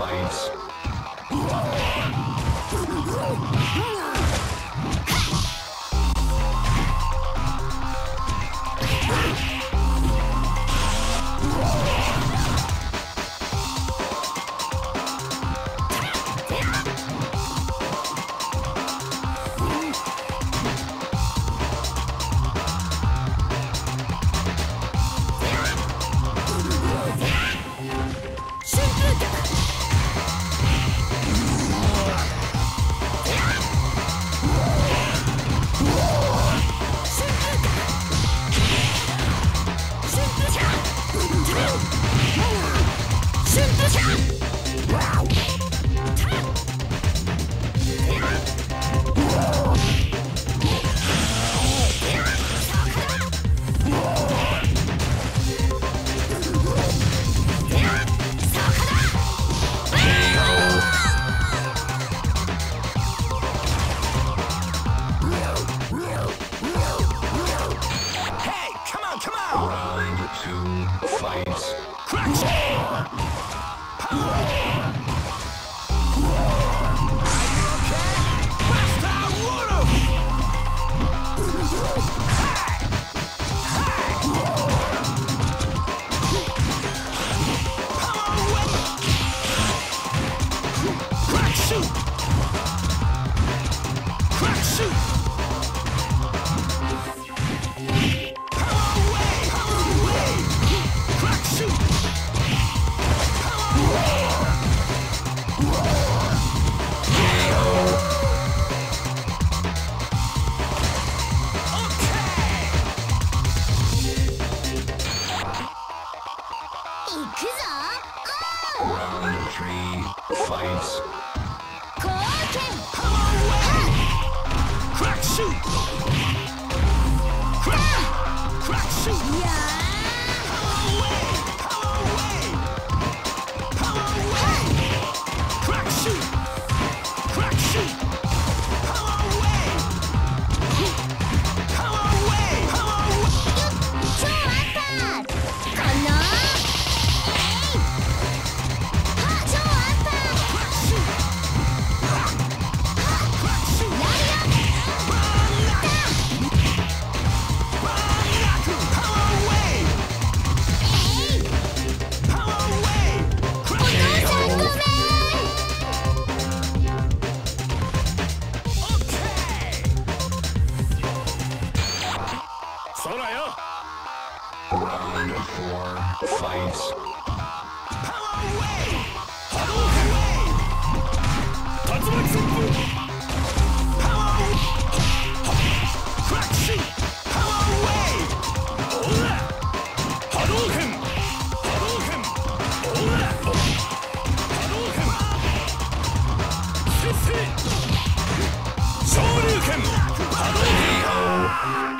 fights. 拳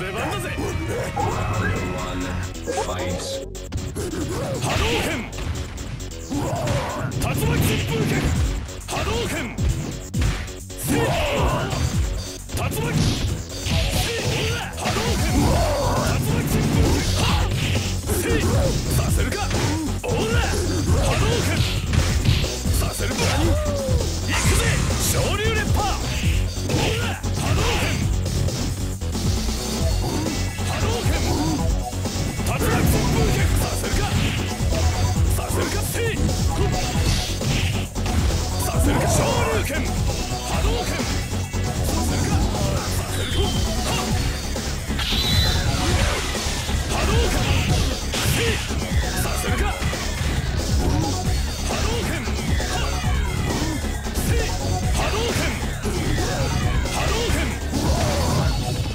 出番だぜ。波動剣波動剣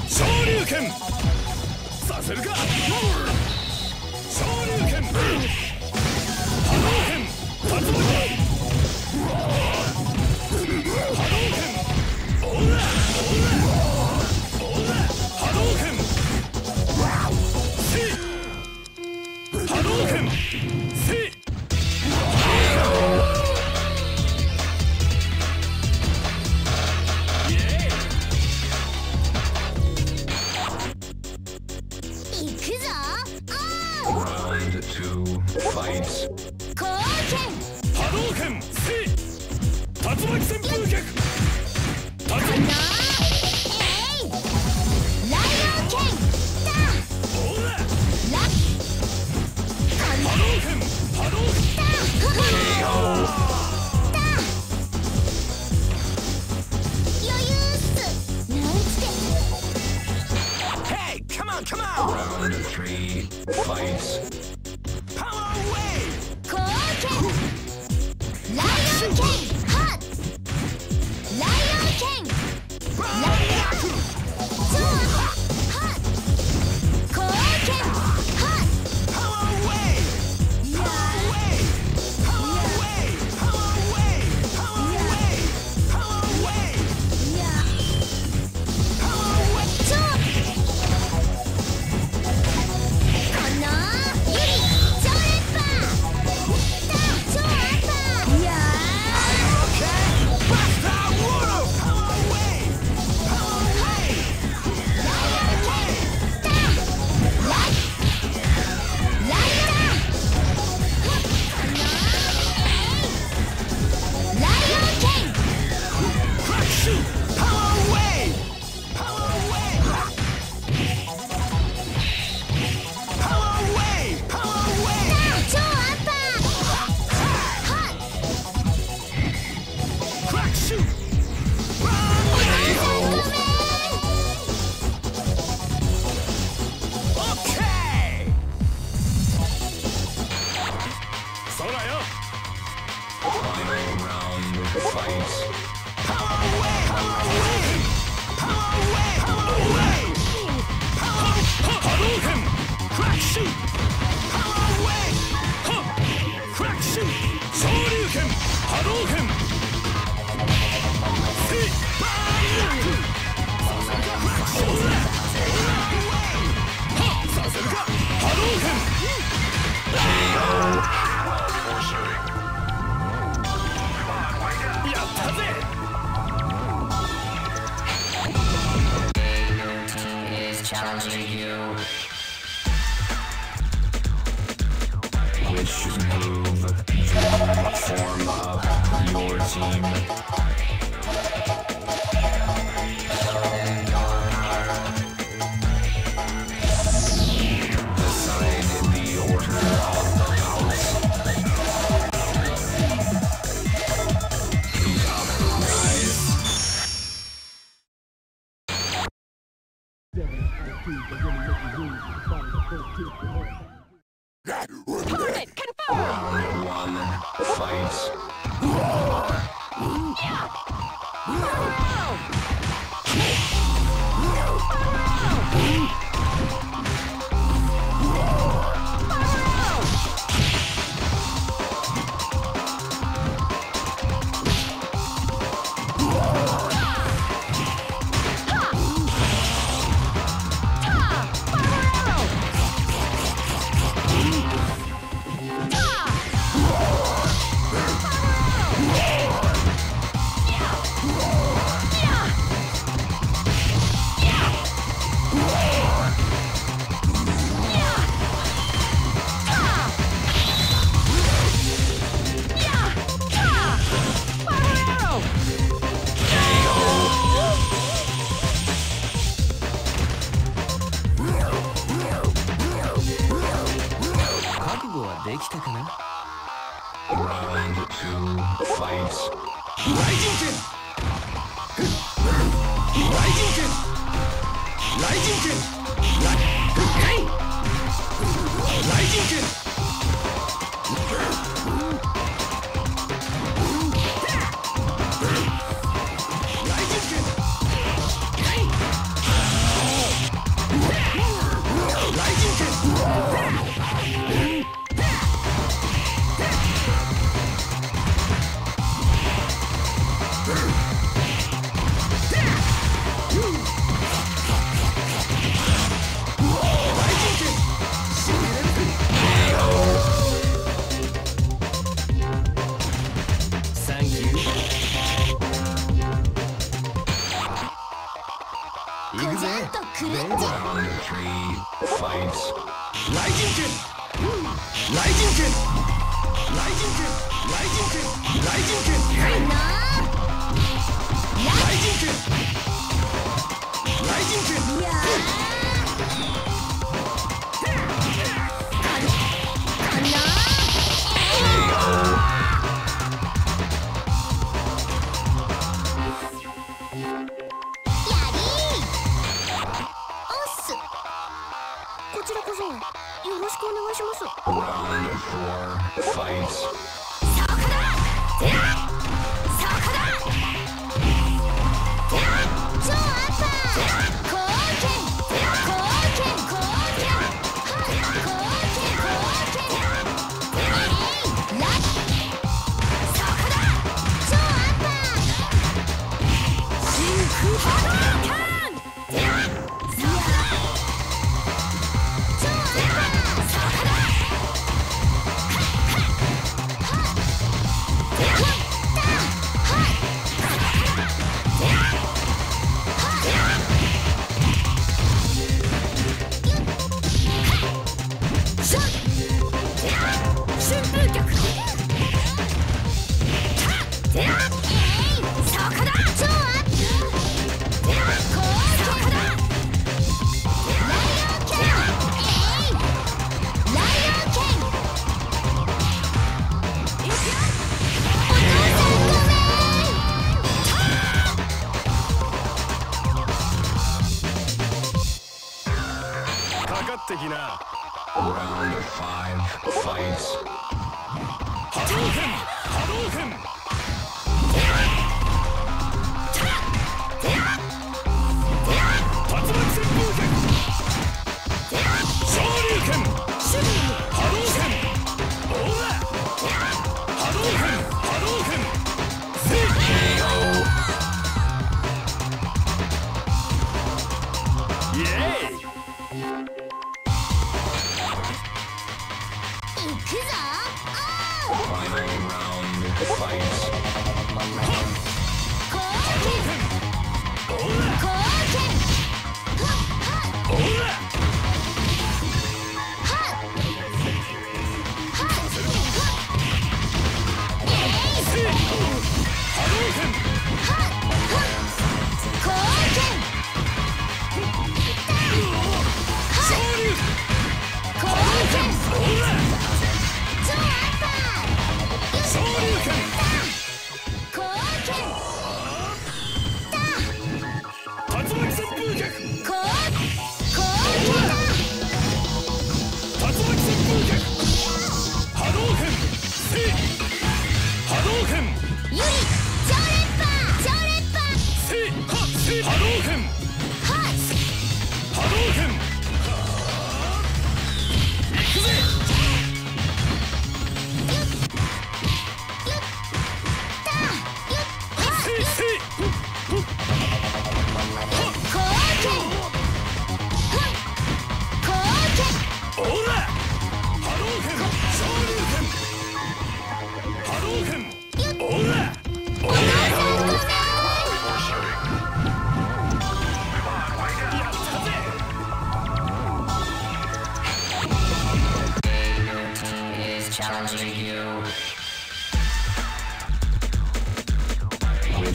さ拳させるか剣竜巻旋風。challenging you. Which move, form of your team. はできたかな Round two, fight. Rising Ken! Rising Ken! Rising Ken! Rising Ken! Rising Ken! 行くぜとクルッチ雷神拳雷神拳雷神拳雷神拳雷神拳は war, fight. Final round fight.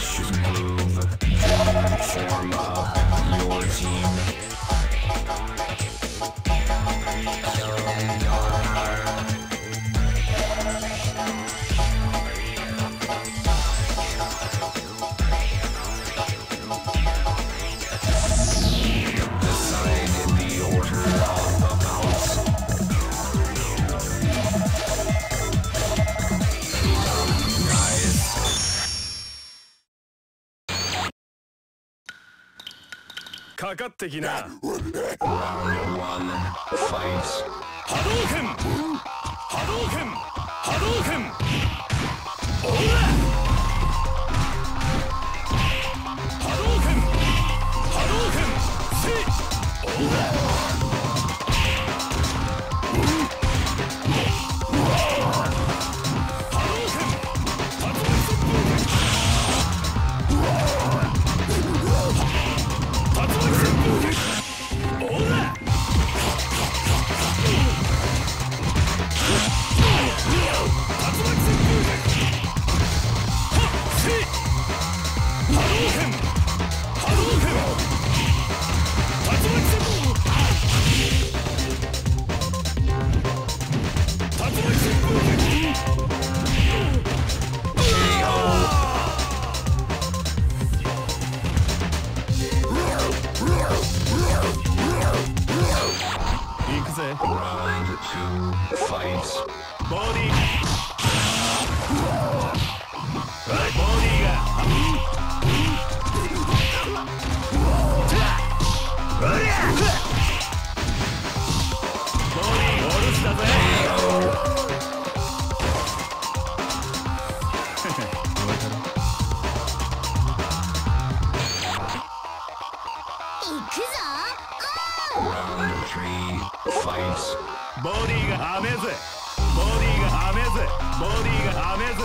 should move, form up your team. 的な。波動拳。波動拳。波動拳。オーラ。波動拳。波動拳。オーラ。Round two, fight. Body. Body. ボディがはめず。ボディがはめず。ボディがはめず。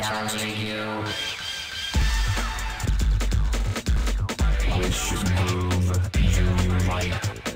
challenging you. Which move do you like?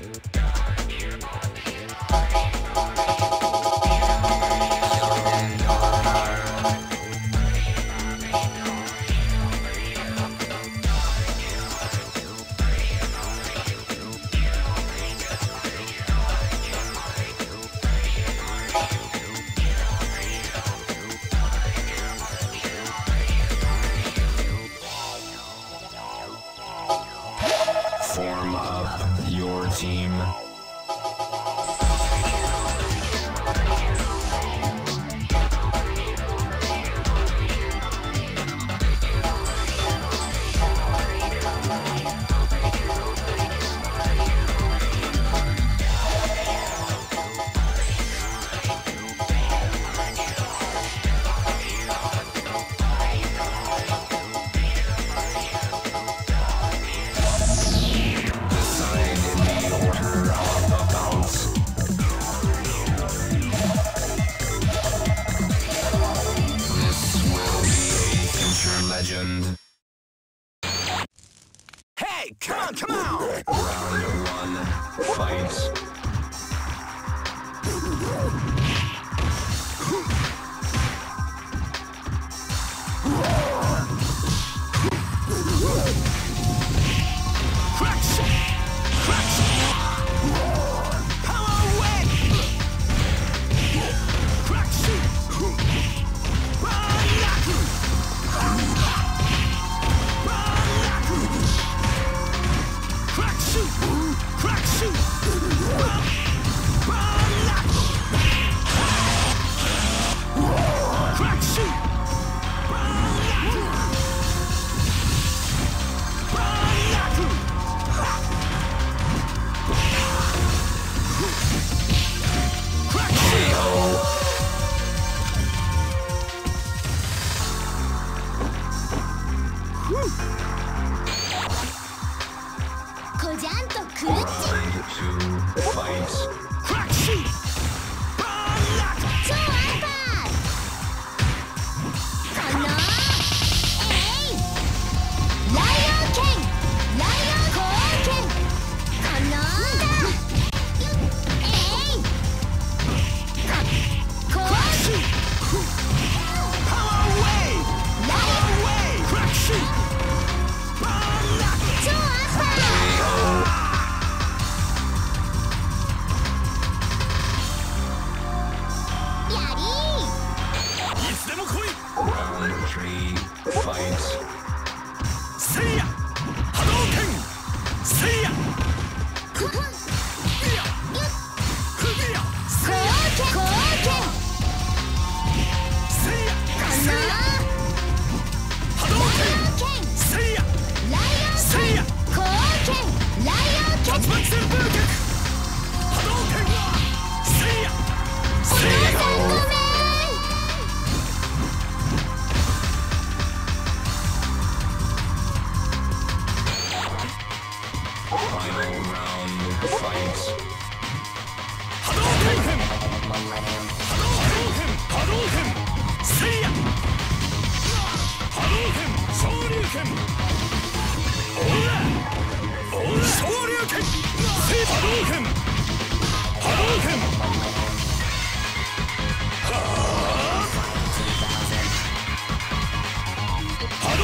Peace.